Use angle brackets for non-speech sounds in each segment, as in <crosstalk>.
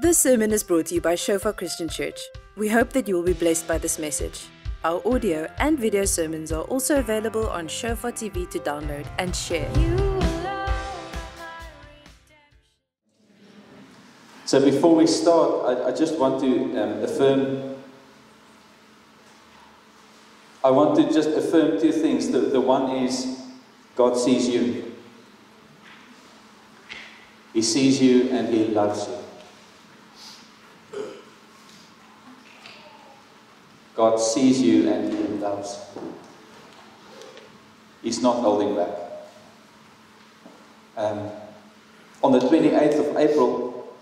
This sermon is brought to you by Shofar Christian Church. We hope that you will be blessed by this message. Our audio and video sermons are also available on Shofar TV to download and share. So before we start, I, I just want to um, affirm. I want to just affirm two things. The, the one is God sees you. He sees you and He loves you. God sees you and He loves. He's not holding back. Um, on the 28th of April,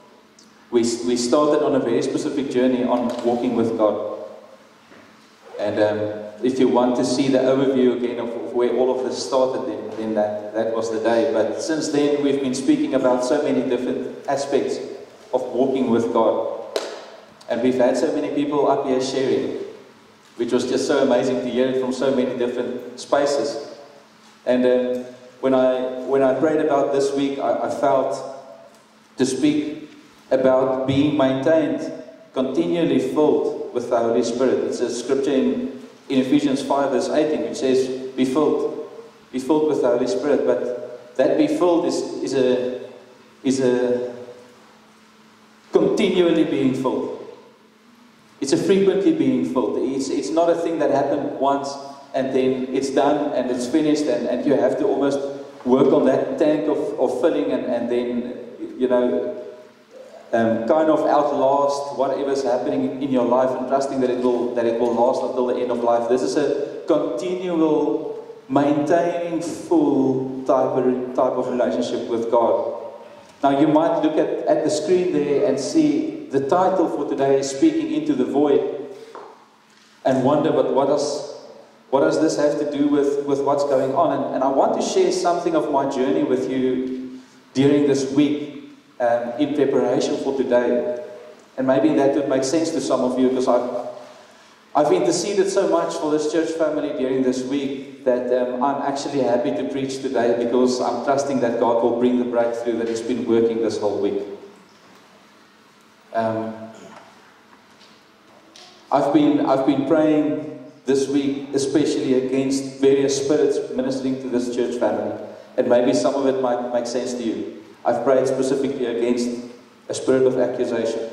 we, we started on a very specific journey on walking with God. And um, if you want to see the overview again of, of where all of this started, then, then that, that was the day. But since then, we've been speaking about so many different aspects of walking with God. And we've had so many people up here sharing, which was just so amazing to hear it from so many different spaces. And um, when, I, when I prayed about this week, I, I felt to speak about being maintained continually filled with the Holy Spirit. It's a scripture in, in Ephesians 5, verse 18, which says, Be filled, be filled with the Holy Spirit. But that be filled is, is, a, is a continually being filled. It's a frequently being filled. It's, it's not a thing that happened once and then it's done and it's finished, and, and you have to almost work on that tank of, of filling and, and then, you know, um, kind of outlast whatever's happening in your life and trusting that it will that it will last until the end of life. This is a continual, maintaining full type of type of relationship with God. Now you might look at, at the screen there and see the title for today is Speaking into the Void and wonder but what does what does this have to do with, with what's going on? And, and I want to share something of my journey with you during this week um, in preparation for today. And maybe that would make sense to some of you because I've, I've interceded so much for this church family during this week that um, I'm actually happy to preach today because I'm trusting that God will bring the breakthrough that He's been working this whole week. Um, I've been I've been praying this week, especially against various spirits ministering to this church family, and maybe some of it might make sense to you. I've prayed specifically against a spirit of accusation.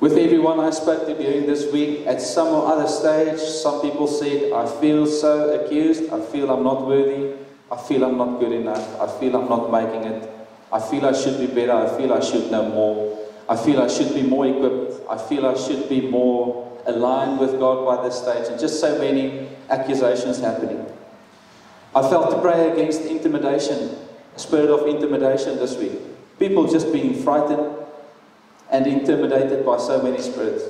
With everyone I spoke to during this week, at some or other stage, some people said, I feel so accused, I feel I'm not worthy, I feel I'm not good enough, I feel I'm not making it, I feel I should be better, I feel I should know more, I feel I should be more equipped, I feel I should be more aligned with God by this stage, and just so many accusations happening. I felt to pray against intimidation, spirit of intimidation this week. People just being frightened and intimidated by so many spirits.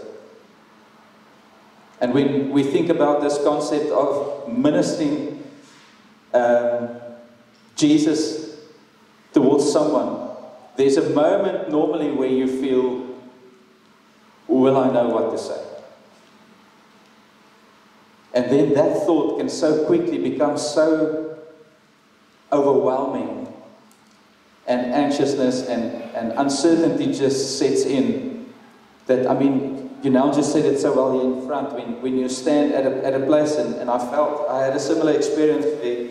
And when we think about this concept of ministering um, Jesus towards someone, there's a moment normally where you feel, Will I know what to say? And then that thought can so quickly become so overwhelming, and anxiousness and, and uncertainty just sets in. That, I mean, you now just said it so well here in front. When, when you stand at a, at a place, and, and I felt I had a similar experience there.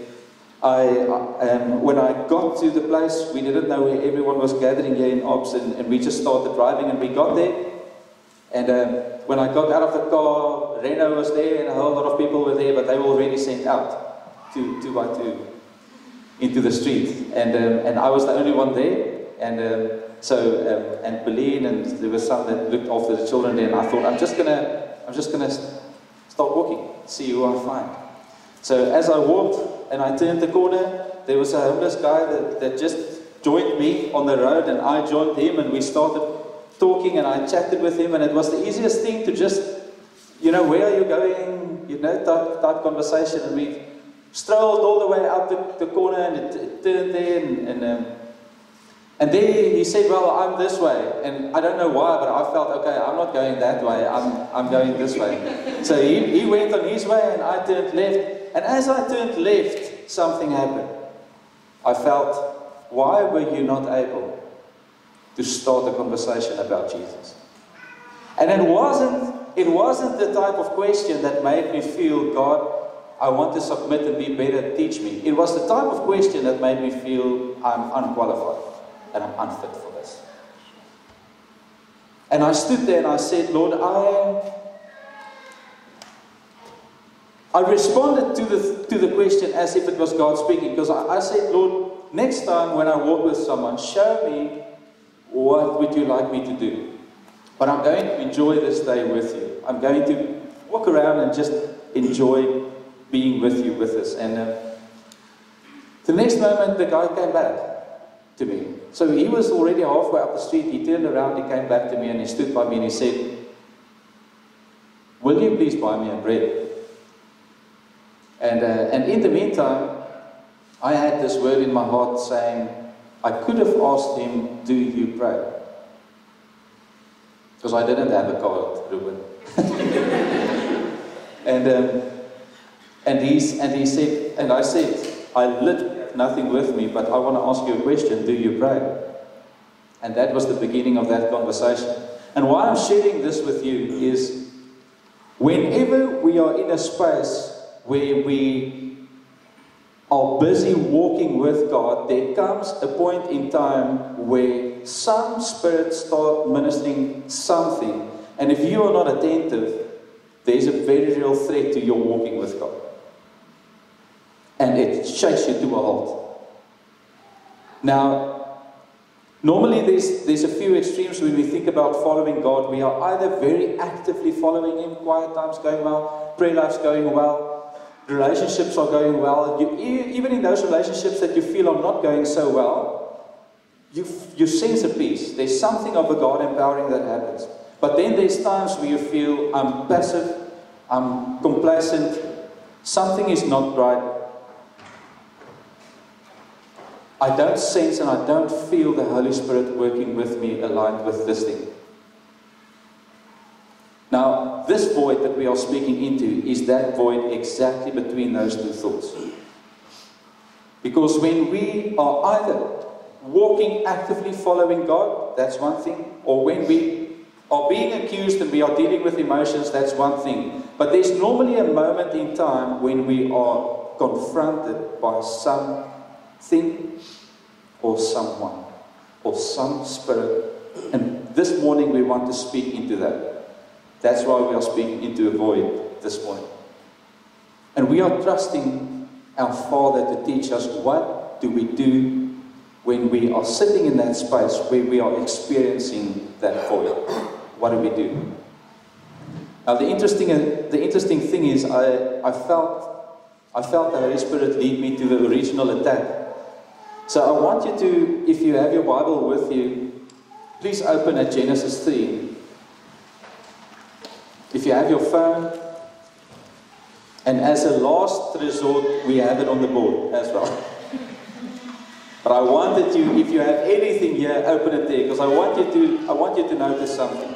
I, um, when I got to the place, we didn't know where everyone was gathering here in Obs, and, and we just started driving, and we got there. And um, when I got out of the car, Reno was there, and a whole lot of people were there, but they were already sent out two, two by two into the street. And, um, and I was the only one there. And um, so, um, and Beline, and there was some that looked after the children there, and I thought, I'm just gonna, I'm just gonna start walking, see who I find. So as I walked and I turned the corner, there was a homeless guy that, that just joined me on the road, and I joined him, and we started talking, and I chatted with him, and it was the easiest thing to just, you know, where are you going, you know, type, type conversation, and we strolled all the way up the, the corner, and it, it turned there, and, and, um, and then he said, well, I'm this way, and I don't know why, but I felt, okay, I'm not going that way, I'm, I'm going this way. <laughs> so he, he went on his way, and I turned left, and as I turned left, something happened. I felt, why were you not able to start a conversation about Jesus. And it wasn't, it wasn't the type of question that made me feel, God, I want to submit and be better, teach me. It was the type of question that made me feel I'm unqualified and I'm unfit for this. And I stood there and I said, Lord, I I responded to the, to the question as if it was God speaking because I, I said, Lord, next time when I walk with someone, show me what would you like me to do. But I'm going to enjoy this day with you. I'm going to walk around and just enjoy being with you with us. And uh, the next moment, the guy came back to me. So he was already halfway up the street. He turned around, he came back to me, and he stood by me and he said, Will you please buy me a bread? And, uh, and in the meantime, I had this word in my heart saying, I could have asked him, Do you pray? Because I didn't have a card, Ruben. <laughs> and, um, and, he's, and he said, and I said, I lit nothing with me, but I want to ask you a question. Do you pray? And that was the beginning of that conversation. And why I'm sharing this with you is whenever we are in a space where we are busy walking with God, there comes a point in time where some spirits start ministering something. And if you are not attentive, there's a very real threat to your walking with God. And it shakes you to a halt. Now, Normally, there's, there's a few extremes when we think about following God. We are either very actively following Him, quiet times going well, prayer life's going well, relationships are going well, you, even in those relationships that you feel are not going so well, you, you sense a peace. There's something of a God empowering that happens. But then there's times where you feel I'm passive, I'm complacent, something is not right. I don't sense and I don't feel the Holy Spirit working with me aligned with this thing. This void that we are speaking into is that void exactly between those two thoughts. Because when we are either walking actively following God, that's one thing, or when we are being accused and we are dealing with emotions, that's one thing. But there's normally a moment in time when we are confronted by something or someone or some spirit. And this morning we want to speak into that. That's why we are speaking into a void this morning. And we are trusting our Father to teach us what do we do when we are sitting in that space where we are experiencing that void. What do we do? Now the interesting, the interesting thing is I, I felt I felt the Holy Spirit lead me to the original attack. So I want you to, if you have your Bible with you, please open at Genesis 3. If you have your phone, and as a last resort, we have it on the board as well. but I wanted you, if you have anything here, open it there, because I want you to, I want you to notice something.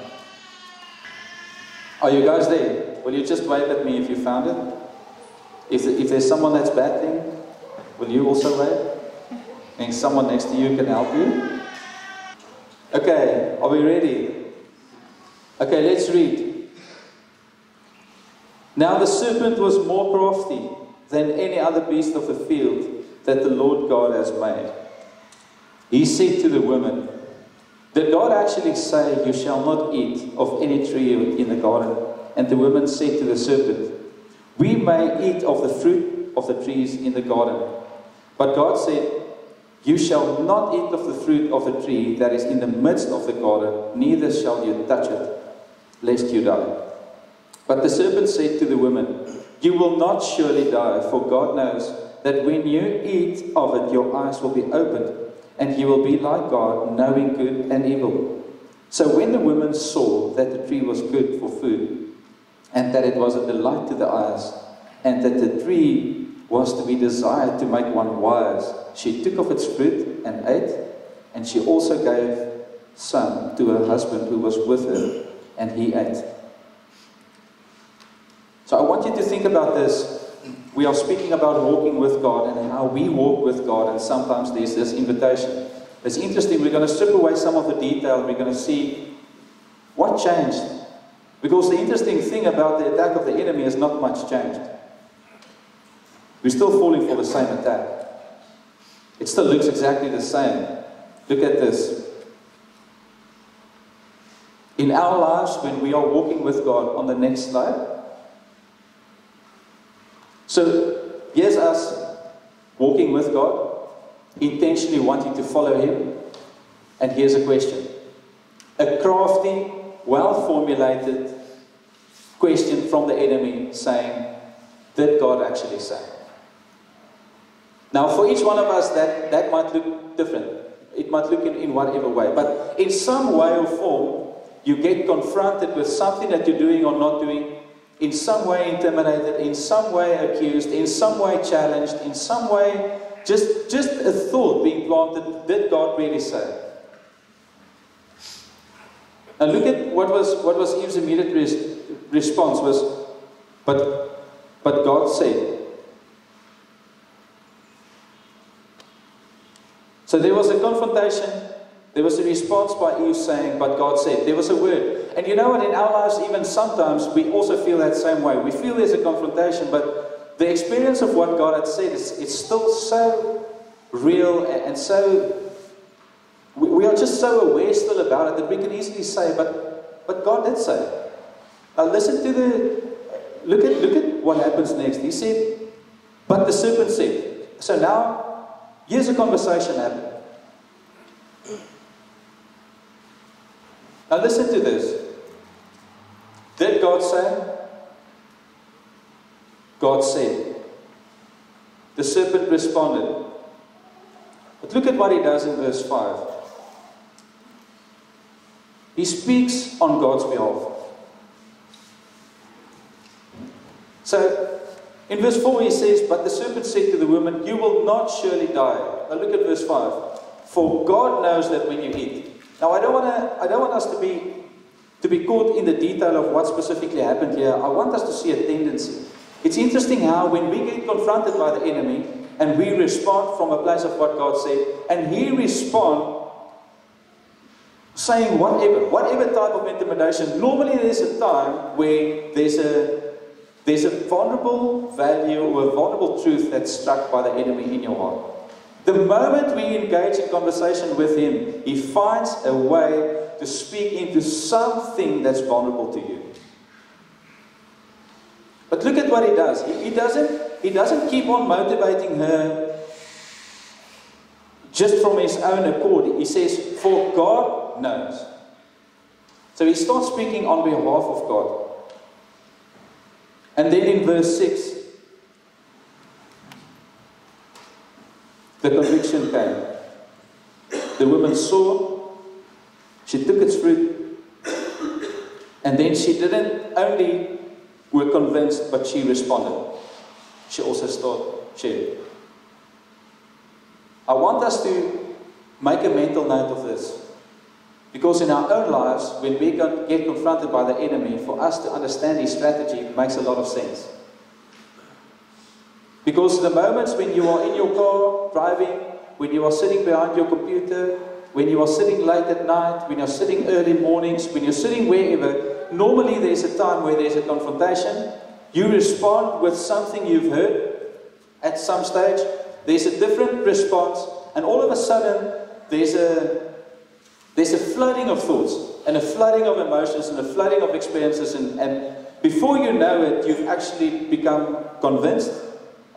Are you guys there? Will you just wave at me if you found it? If, if there's someone that's battling, will you also wave? And someone next to you can help you? Okay, are we ready? Okay, let's read. Now the serpent was more crafty than any other beast of the field that the Lord God has made. He said to the woman, Did God actually say, You shall not eat of any tree in the garden? And the woman said to the serpent, We may eat of the fruit of the trees in the garden. But God said, You shall not eat of the fruit of the tree that is in the midst of the garden, neither shall you touch it, lest you die. But the serpent said to the woman, You will not surely die, for God knows that when you eat of it, your eyes will be opened, and you will be like God, knowing good and evil. So when the woman saw that the tree was good for food, and that it was a delight to the eyes, and that the tree was to be desired to make one wise, she took of its fruit and ate, and she also gave some to her husband who was with her, and he ate. So I want you to think about this. We are speaking about walking with God and how we walk with God, and sometimes there's this invitation It's interesting, we're going to strip away some of the detail we're going to see what changed. Because the interesting thing about the attack of the enemy is not much changed. We're still falling for the same attack. It still looks exactly the same. Look at this. In our lives, when we are walking with God, on the next slide. So, here's us walking with God, intentionally wanting to follow Him. And here's a question a crafty, well formulated question from the enemy saying, Did God actually say? Now, for each one of us, that, that might look different. It might look in, in whatever way. But in some way or form, you get confronted with something that you're doing or not doing, in some way intimidated, in some way accused, in some way challenged, in some way just, just a thought being planted did God really say? And look at what was, what was Eve's immediate res- response was, but, but God said. So there was a confrontation. There was a response by Eve saying, But God said. There was a word. And you know what? In our lives, even sometimes, we also feel that same way. We feel there's a confrontation, but the experience of what God had said is it's still so real and so. We are just so aware still about it that we can easily say, But, but God did say. Now listen to the. Look at, look at what happens next. He said, But the serpent said. So now Here's a conversation happening. Now listen to this. Did God say? God said. The serpent responded. But look at what he does in verse 5. He speaks on God's behalf. So in verse 4, he says, But the serpent said to the woman, You will not surely die. Now look at verse 5. For God knows that when you eat. Now I don't want to I don't want us to be to be caught in the detail of what specifically happened here. I want us to see a tendency. It's interesting how when we get confronted by the enemy and we respond from a place of what God said, and he respond saying whatever, whatever type of intimidation, normally there's a time where there's a there's a vulnerable value or a vulnerable truth that's struck by the enemy in your heart. The moment we engage in conversation with him, he finds a way to speak into something that's vulnerable to you. But look at what he does. He, he doesn't, he doesn't keep on motivating her just from his own accord. He says, For God knows. So he starts speaking on behalf of God. And then in verse 6, The woman saw, she took its fruit, and then she didn't only were convinced, but she responded. She also started sharing. I want us to make a mental note of this. Because in our own lives, when we get confronted by the enemy, for us to understand his strategy makes a lot of sense. Because the moments when you are in your car driving, when you are sitting behind your computer, when you are sitting late at night, when you're sitting early mornings, when you're sitting wherever, normally there's a time where there's a confrontation. You respond with something you've heard at some stage. There's a different response, and all of a sudden, there's a there's a flooding of thoughts and a flooding of emotions and a flooding of experiences. And, and before you know it, you've actually become convinced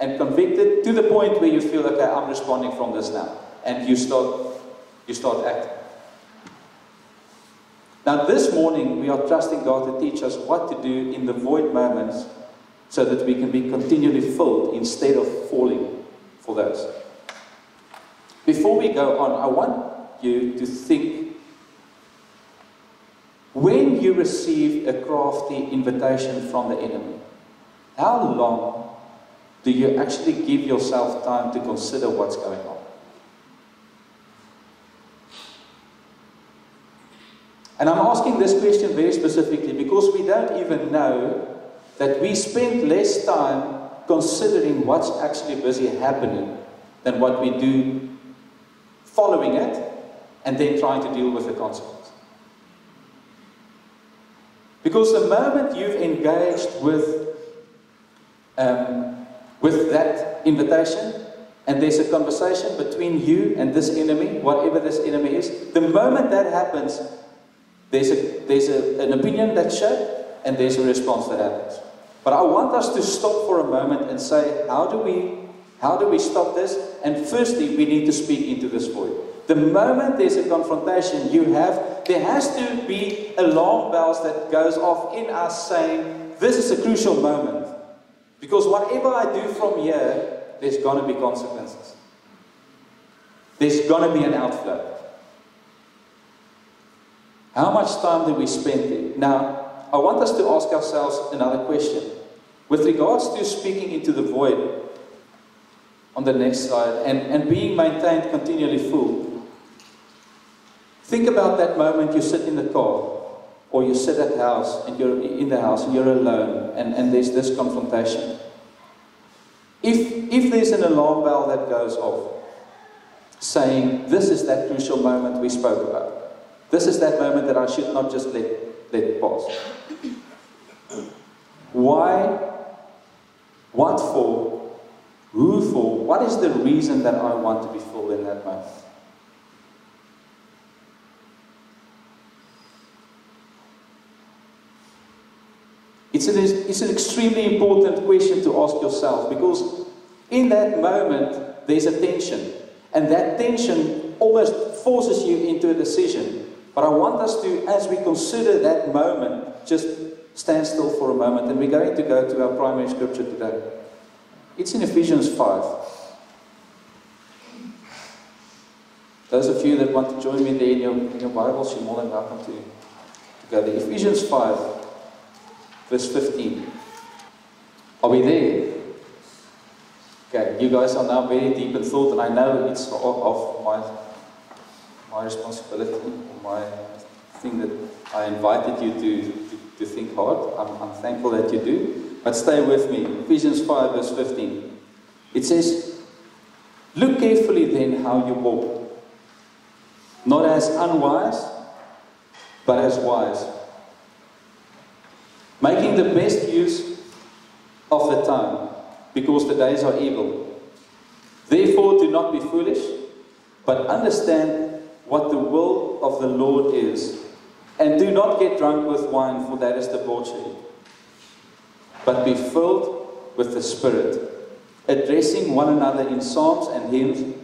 and convicted to the point where you feel, okay, I'm responding from this now. And you start, you start acting. Now, this morning, we are trusting God to teach us what to do in the void moments so that we can be continually filled instead of falling for those. Before we go on, I want you to think when you receive a crafty invitation from the enemy, how long do you actually give yourself time to consider what's going on? And I'm asking this question very specifically because we don't even know that we spend less time considering what's actually busy happening than what we do following it and then trying to deal with the consequence. Because the moment you've engaged with, um, with that invitation, and there's a conversation between you and this enemy, whatever this enemy is, the moment that happens, there's, a, there's a, an opinion that's shared, and there's a response that happens. But I want us to stop for a moment and say, how do we, how do we stop this? And firstly, we need to speak into this void. The moment there's a confrontation, you have, there has to be alarm bells that goes off in us saying, this is a crucial moment. Because whatever I do from here, there's going to be consequences. There's going to be an outflow. How much time do we spend there? Now, I want us to ask ourselves another question. With regards to speaking into the void, on the next slide, and, and being maintained continually full, Think about that moment you sit in the car or you sit at house and you're in the house and you're alone and, and there's this confrontation. If, if there's an alarm bell that goes off saying, This is that crucial moment we spoke about, this is that moment that I should not just let, let pass. Why? What for? Who for? What is the reason that I want to be full in that moment? It's an, it's an extremely important question to ask yourself because in that moment there's a tension, and that tension almost forces you into a decision. But I want us to, as we consider that moment, just stand still for a moment, and we're going to go to our primary scripture today. It's in Ephesians 5. Those of you that want to join me there in your, in your Bibles, you're more than welcome to, to go there. Ephesians 5 verse 15. Are we there? Okay, you guys are now very deep in thought, and I know it's of, my, my responsibility, my thing that I invited you to, to, to think hard. I'm, I'm thankful that you do. But stay with me. Ephesians 5, verse 15. It says, Look carefully then how you walk, not as unwise, but as wise making the best use of the time, because the days are evil. Therefore, do not be foolish, but understand what the will of the Lord is. And do not get drunk with wine, for that is debauchery. But be filled with the Spirit, addressing one another in psalms and hymns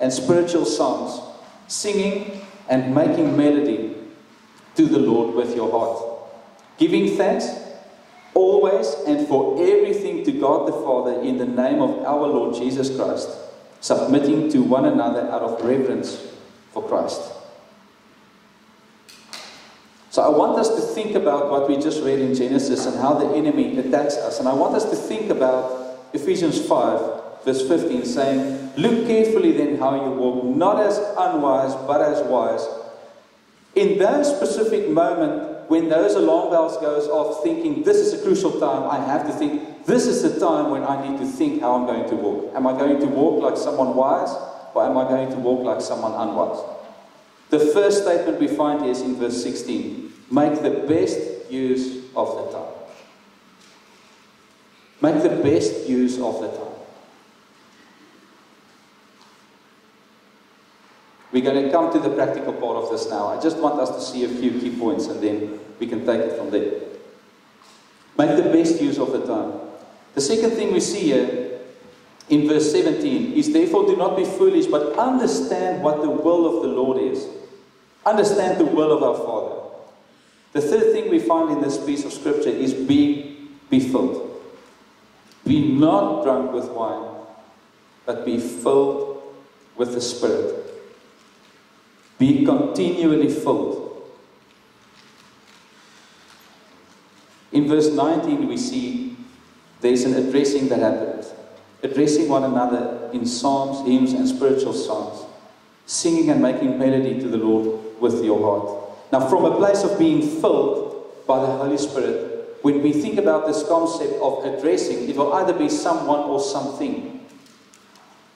and spiritual songs, singing and making melody to the Lord with your heart giving thanks always and for everything to God the Father in the name of our Lord Jesus Christ, submitting to one another out of reverence for Christ. So I want us to think about what we just read in Genesis and how the enemy attacks us. And I want us to think about Ephesians 5, verse 15, saying, Look carefully then how you walk, not as unwise, but as wise. In that specific moment, when those alarm bells goes off thinking this is a crucial time, I have to think this is the time when I need to think how I'm going to walk. Am I going to walk like someone wise or am I going to walk like someone unwise? The first statement we find is in verse 16. Make the best use of the time. Make the best use of the time. We're going to come to the practical part of this now. I just want us to see a few key points and then we can take it from there. Make the best use of the time. The second thing we see here in verse 17 is therefore do not be foolish, but understand what the will of the Lord is. Understand the will of our Father. The third thing we find in this piece of scripture is be, be filled. Be not drunk with wine, but be filled with the Spirit. Be continually filled. In verse 19, we see there's an addressing that happens. Addressing one another in psalms, hymns, and spiritual songs. Singing and making melody to the Lord with your heart. Now, from a place of being filled by the Holy Spirit, when we think about this concept of addressing, it will either be someone or something.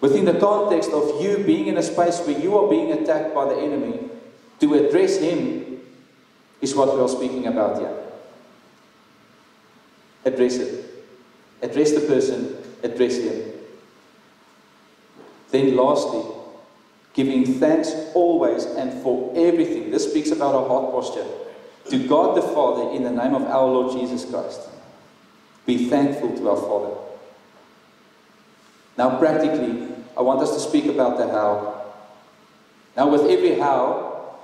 Within the context of you being in a space where you are being attacked by the enemy, to address him is what we are speaking about here. Address it. Address the person, address him. Then, lastly, giving thanks always and for everything. This speaks about our heart posture. To God the Father, in the name of our Lord Jesus Christ. Be thankful to our Father. Now, practically, I want us to speak about the how. Now, with every how,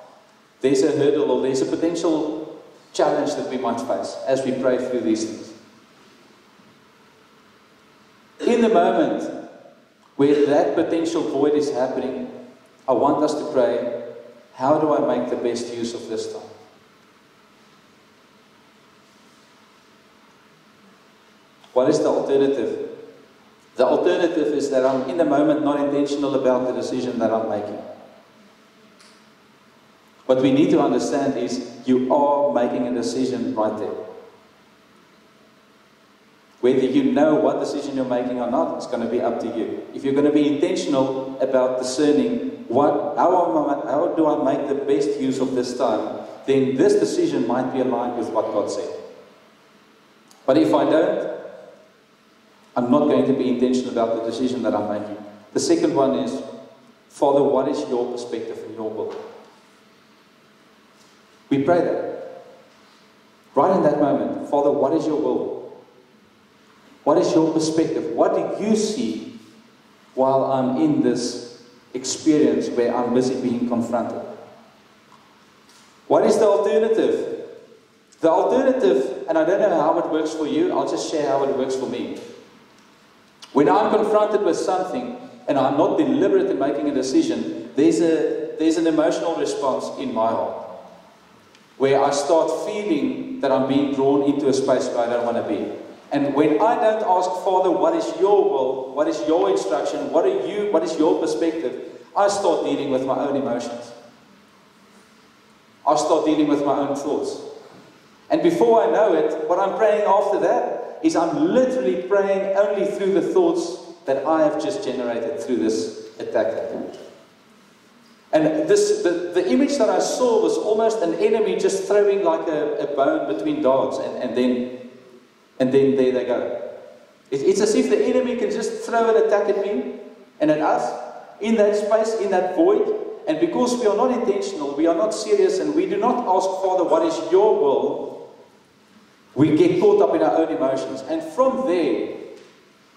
there's a hurdle or there's a potential challenge that we might face as we pray through these things. In the moment where that potential void is happening, I want us to pray, how do I make the best use of this time? What is the alternative? The alternative is that I'm in the moment not intentional about the decision that I'm making. What we need to understand is you are making a decision right there. Whether you know what decision you're making or not, it's going to be up to you. If you're going to be intentional about discerning what, how, I, how do I make the best use of this time, then this decision might be aligned with what God said. But if I don't, I'm not going to be intentional about the decision that I'm making. The second one is, Father, what is your perspective and your will? We pray that. Right in that moment, Father, what is your will? What is your perspective? What do you see while I'm in this experience where I'm busy being confronted? What is the alternative? The alternative, and I don't know how it works for you, I'll just share how it works for me. When I'm confronted with something and I'm not deliberate in making a decision, there's, a, there's an emotional response in my heart where I start feeling that I'm being drawn into a space where I don't want to be. And when I don't ask Father, what is your will? What is your instruction? What are you? What is your perspective? I start dealing with my own emotions. I start dealing with my own thoughts. And before I know it, what I'm praying after that is I'm literally praying only through the thoughts that I have just generated through this attack. And this, the, the image that I saw was almost an enemy just throwing like a, a bone between dogs, and, and, then, and then there they go. It, it's as if the enemy can just throw an attack at me and at us in that space, in that void. And because we are not intentional, we are not serious, and we do not ask, Father, what is your will? We get caught up in our own emotions. And from there,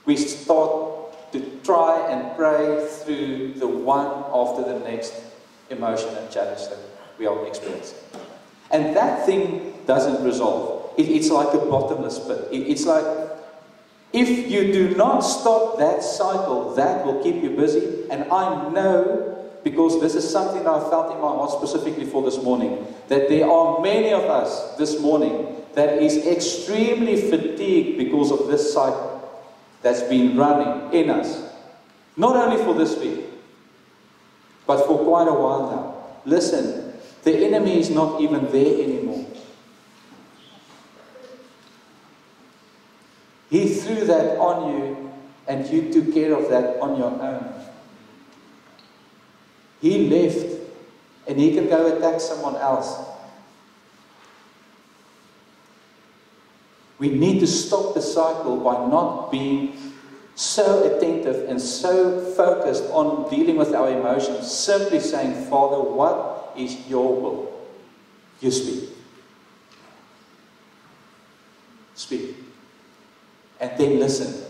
we start to try and pray through the one after the next emotion and challenge that we are experiencing. And that thing doesn't resolve. It, it's like a bottomless pit. It, it's like if you do not stop that cycle, that will keep you busy. And I know, because this is something that I felt in my heart specifically for this morning, that there are many of us this morning that is extremely fatigued because of this cycle that's been running in us. Not only for this week, but for quite a while now. Listen, the enemy is not even there anymore. He threw that on you, and you took care of that on your own. He left, and he can go attack someone else. We need to stop the cycle by not being so attentive and so focused on dealing with our emotions, simply saying, Father, what is your will? You speak. Speak. And then listen.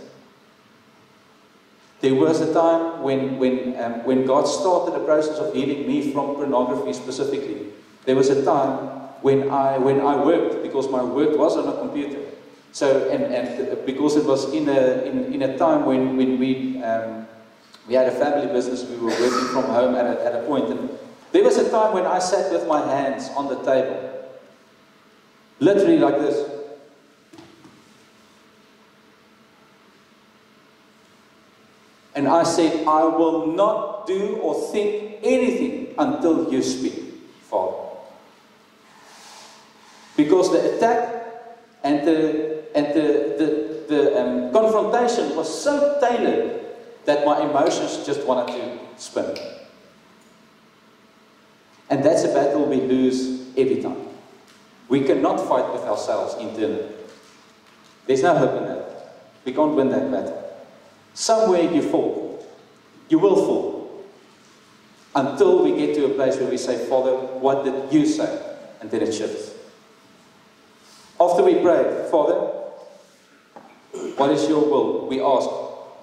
There was a time when, when, um, when God started the process of healing me from pornography specifically. There was a time when I, when I worked, because my work was on a computer. So, and, and because it was in a, in, in a time when, when we, um, we had a family business, we were working from home at a, at a point, and there was a time when I sat with my hands on the table, literally like this. And I said, I will not do or think anything until you speak, Father. Because the attack and the and the, the, the um, confrontation was so tailored that my emotions just wanted to spin. And that's a battle we lose every time. We cannot fight with ourselves internally. There's no hope in that. We can't win that battle. Somewhere you fall. You will fall. Until we get to a place where we say, Father, what did you say? And then it shifts. After we pray, Father, what is your will? We ask,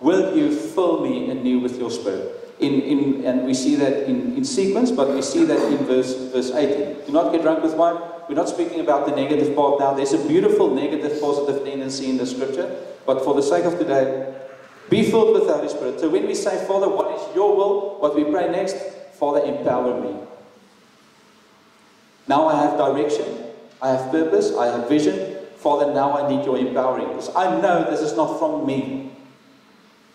Will you fill me anew with your spirit? In, in, and we see that in, in sequence, but we see that in verse, verse 18. Do not get drunk with wine. We're not speaking about the negative part now. There's a beautiful negative positive tendency in the scripture. But for the sake of today, be filled with the Holy Spirit. So when we say, Father, what is your will? What we pray next, Father, empower me. Now I have direction. I have purpose. I have vision. Father, now I need your empowering. Because I know this is not from me.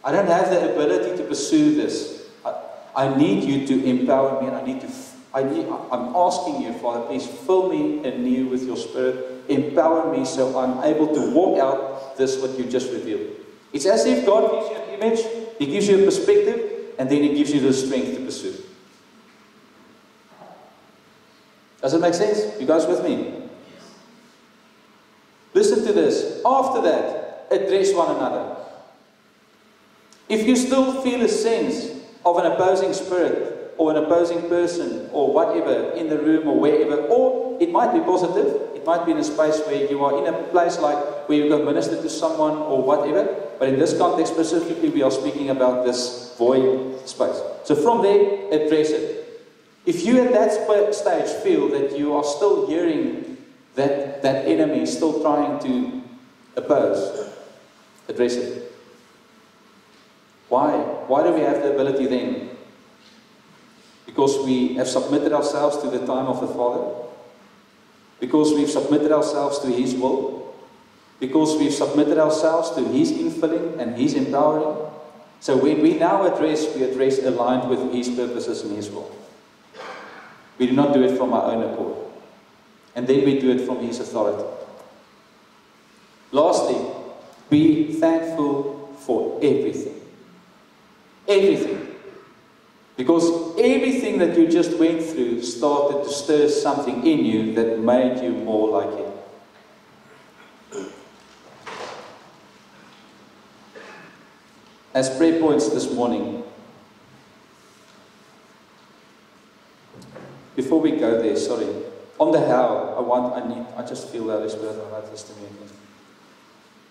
I don't have the ability to pursue this. I, I need you to empower me and I need to I need, I'm asking you, Father, please fill me anew with your spirit. Empower me so I'm able to walk out this what you just revealed. It's as if God gives you an image, He gives you a perspective, and then He gives you the strength to pursue. Does it make sense? You guys with me? To this. After that, address one another. If you still feel a sense of an opposing spirit, or an opposing person or whatever in the room or wherever, or it might be positive, it might be in a space where you are in a place like where you go minister to someone or whatever, but in this context specifically, we are speaking about this void space. So from there, address it. If you at that stage feel that you are still hearing that that enemy is still trying to oppose, address it. Why? Why do we have the ability then because we have submitted ourselves to the time of the Father, because we've submitted ourselves to His will, because we've submitted ourselves to His infilling and His empowering. So when we now address, we address aligned with His purposes and His will. We do not do it from our own accord. And then we do it from His authority. Lastly, be thankful for everything. Everything. Because everything that you just went through started to stir something in you that made you more like Him. As prayer points this morning, before we go there, sorry, on the how, I want, I need, I just feel the Holy Spirit write this to me again.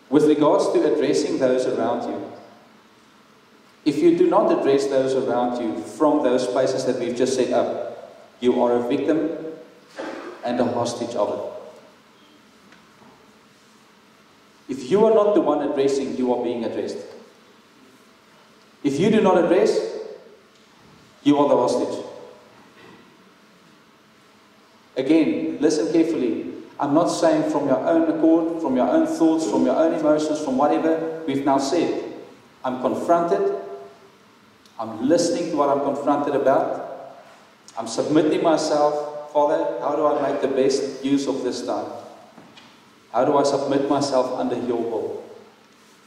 With regards to addressing those around you, if you do not address those around you from those places that we've just set up, you are a victim and a hostage of it. If you are not the one addressing, you are being addressed. If you do not address, you are the hostage. Again, listen carefully. I'm not saying from your own accord, from your own thoughts, from your own emotions, from whatever we've now said. I'm confronted I'm listening to what I'm confronted about. I'm submitting myself. Father, how do I make the best use of this time? How do I submit myself under your will?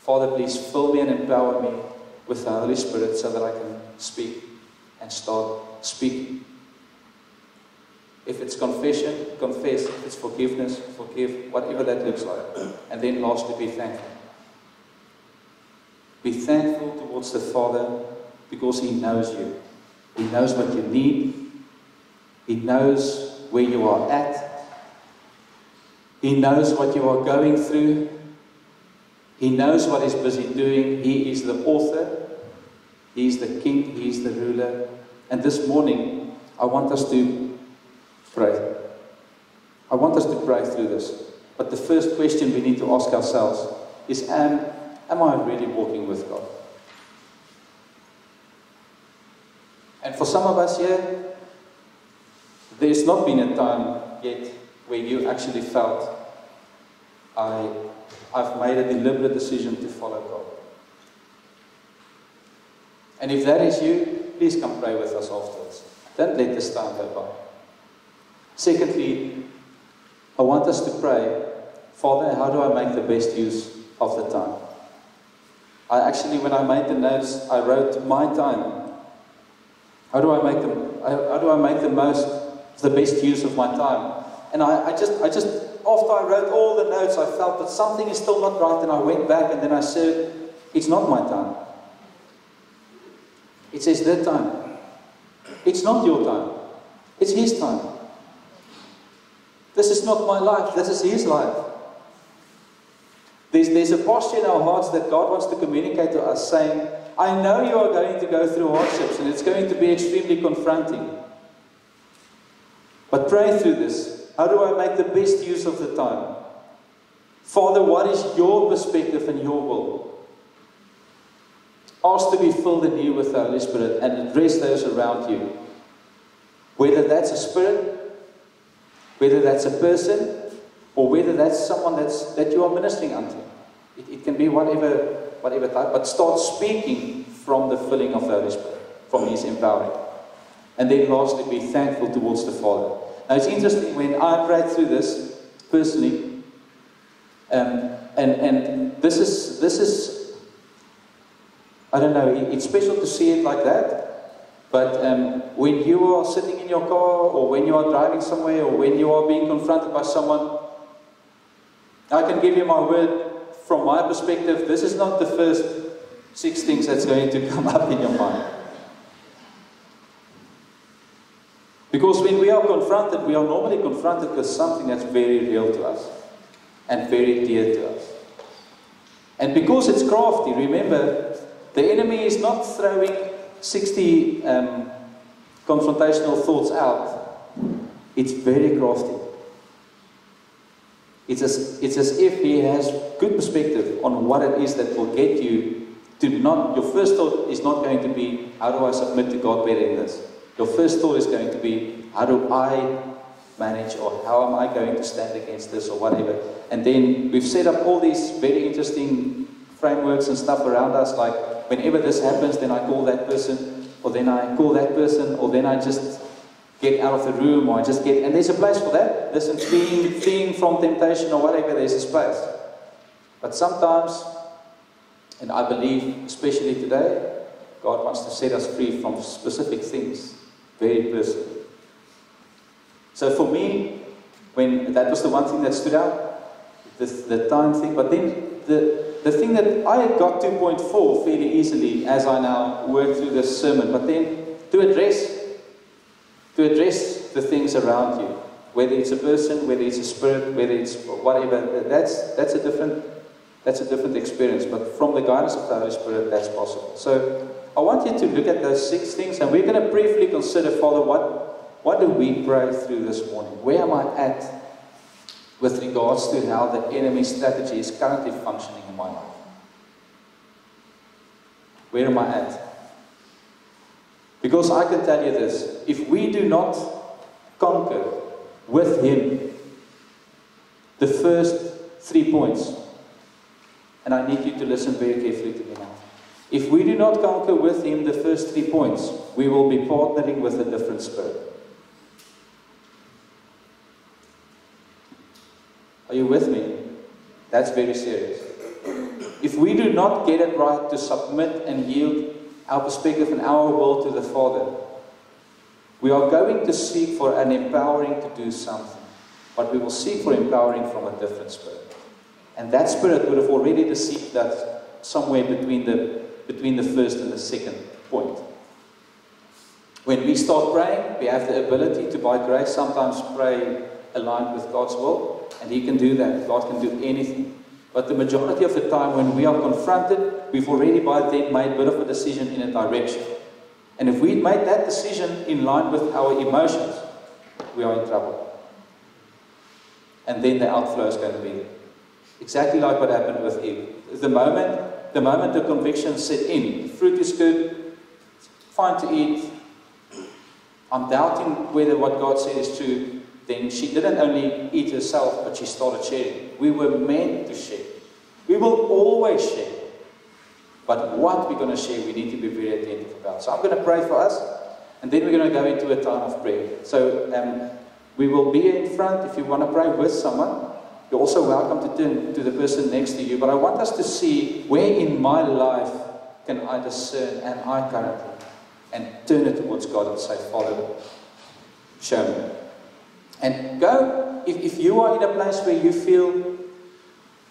Father, please fill me and empower me with the Holy Spirit so that I can speak and start speaking. If it's confession, confess. If it's forgiveness, forgive, whatever that looks like. And then lastly, be thankful. Be thankful towards the Father because He knows you. He knows what you need. He knows where you are at. He knows what you are going through. He knows what He's busy doing. He is the author. He is the king. He is the ruler. And this morning, I want us to pray. I want us to pray through this. But the first question we need to ask ourselves is Am, am I really walking with God? And for some of us here, there's not been a time yet where you actually felt, I, I've made a deliberate decision to follow God. And if that is you, please come pray with us afterwards. Don't let this time go by. Secondly, I want us to pray, Father, how do I make the best use of the time? I actually, when I made the notes, I wrote my time how do I make them? How do I make the most the best use of my time. And I, I just, I just, after I wrote all the notes, I felt that something is still not right, and I went back and then I said, It's not my time. It says that time. It's not your time. It's his time. This is not my life, this is his life. There's, there's a posture in our hearts that God wants to communicate to us saying, I know you are going to go through hardships and it's going to be extremely confronting. But pray through this. How do I make the best use of the time? Father, what is your perspective and your will? Ask to be filled anew with the Holy Spirit and address those around you. Whether that's a spirit, whether that's a person, or whether that's someone that's, that you are ministering unto. It, it can be whatever, whatever type, but start speaking from the filling of the Holy Spirit, from His empowering. And then lastly, be thankful towards the Father. Now it's interesting when I prayed through this personally, um, and and this is this is I don't know. It's special to see it like that. But um, when you are sitting in your car, or when you are driving somewhere, or when you are being confronted by someone, I can give you my word from my perspective. This is not the first six things that's going to <laughs> come up in your mind. Because when we are confronted, we are normally confronted with something that's very real to us and very dear to us. And because it's crafty, remember, the enemy is not throwing 60 um, confrontational thoughts out. It's very crafty. It's as, it's as if he has good perspective on what it is that will get you to not, your first thought is not going to be, how do I submit to God better in this? Your first thought is going to be, how do I manage or how am I going to stand against this or whatever? And then we've set up all these very interesting frameworks and stuff around us, like whenever this happens, then I call that person, or then I call that person, or then I just get out of the room, or I just get, and there's a place for that. Listen, fleeing, fleeing from temptation or whatever, there's a space. But sometimes, and I believe, especially today, God wants to set us free from specific things very personally. So for me, when that was the one thing that stood out, the, the time thing, but then the, the thing that I got 2.4 fairly easily as I now work through this sermon, but then to address to address the things around you, whether it's a person, whether it's a spirit, whether it's whatever, that's that's a different that's a different experience. But from the guidance of the Holy Spirit, that's possible. So I want you to look at those six things, and we're going to briefly consider, Father, what, what do we pray through this morning? Where am I at with regards to how the enemy strategy is currently functioning in my life? Where am I at? Because I can tell you this if we do not conquer with Him the first three points, and I need you to listen very carefully to me now. If we do not conquer with Him the first three points, we will be partnering with a different spirit. Are you with me? That's very serious. If we do not get it right to submit and yield our perspective and our will to the Father, we are going to seek for an empowering to do something, but we will seek for empowering from a different spirit. And that spirit would have already deceived us somewhere between the between the first and the second point. When we start praying, we have the ability to, by grace, sometimes pray aligned with God's will, and He can do that. God can do anything. But the majority of the time, when we are confronted, we've already by then made a bit of a decision in a direction. And if we made that decision in line with our emotions, we are in trouble. And then the outflow is going to be exactly like what happened with Eve. The moment the moment the conviction set in, fruit is good, fine to eat, I'm doubting whether what God said is true, then she didn't only eat herself, but she started sharing. We were meant to share. We will always share. But what we're going to share, we need to be very attentive about. So I'm going to pray for us, and then we're going to go into a time of prayer. So um, we will be in front if you want to pray with someone. You're also welcome to turn to the person next to you. But I want us to see where in my life can I discern am I currently and turn it towards God and say, Follow. Show me. And go, if, if you are in a place where you feel,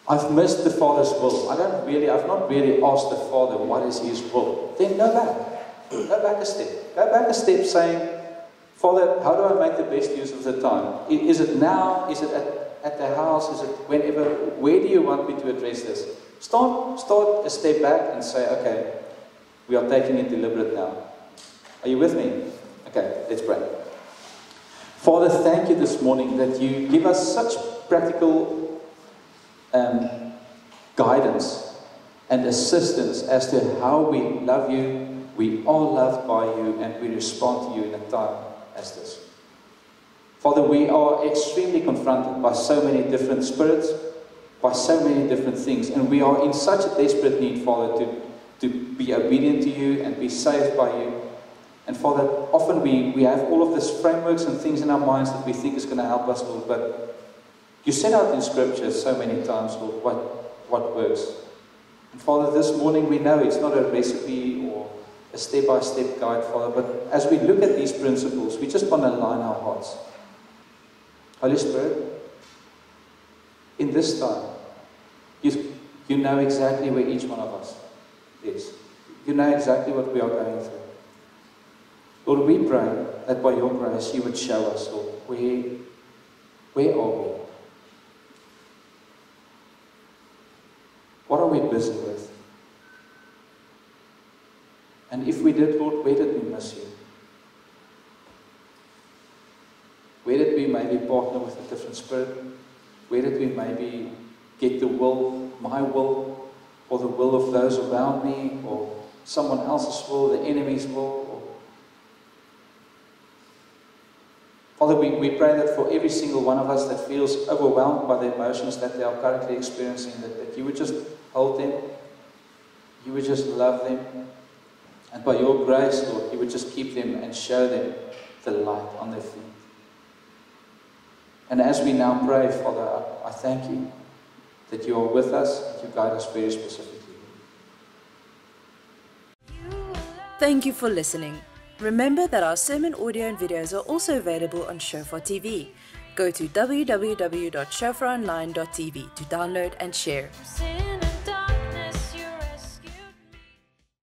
I've missed the Father's will, I don't really, I've not really asked the Father what is His will, then go back. Go back a step. Go back a step saying, Father, how do I make the best use of the time? Is it now? Is it at, at the house? Is it whenever? Where do you want me to address this? Start, start a step back and say, okay, we are taking it deliberate now. Are you with me? Okay, let's pray. Father, thank you this morning that you give us such practical um, guidance and assistance as to how we love you, we are loved by you, and we respond to you in a time as this. Father, we are extremely confronted by so many different spirits, by so many different things, and we are in such a desperate need, Father, to, to be obedient to you and be saved by you. And Father, often we, we have all of these frameworks and things in our minds that we think is going to help us, Lord, but you set out in Scripture so many times, Lord, what, what works. And Father, this morning we know it's not a recipe or a step by step guide, Father, but as we look at these principles, we just want to align our hearts. Holy Spirit, in this time, you, you know exactly where each one of us is. You know exactly what we are going through. Lord, we pray that by your grace you would show us, Lord, where, where are we? What are we busy with? And if we did, Lord, where did we miss you? Where did we maybe partner with a different spirit? Where did we maybe get the will, my will, or the will of those around me, or someone else's will, the enemy's will? Father, we, we pray that for every single one of us that feels overwhelmed by the emotions that they are currently experiencing, that, that you would just hold them, you would just love them, and by your grace, Lord, you would just keep them and show them the light on their feet. And as we now pray, Father, I, I thank you that you are with us, and you guide us very specifically. Thank you for listening. Remember that our sermon audio and videos are also available on Shofar TV. Go to www.shofaronline.tv to download and share.